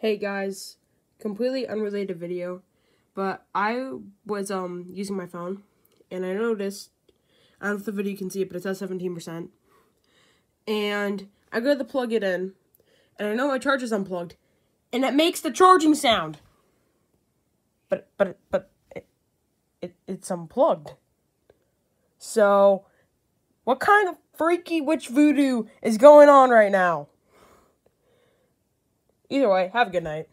Hey guys, completely unrelated video, but I was um using my phone and I noticed, I don't know if the video you can see it, but it says 17%. And I go to the plug it in, and I know my charger's unplugged, and it makes the charging sound. But, but, but, it, it, it's unplugged. So, what kind of freaky witch voodoo is going on right now? Either way, have a good night.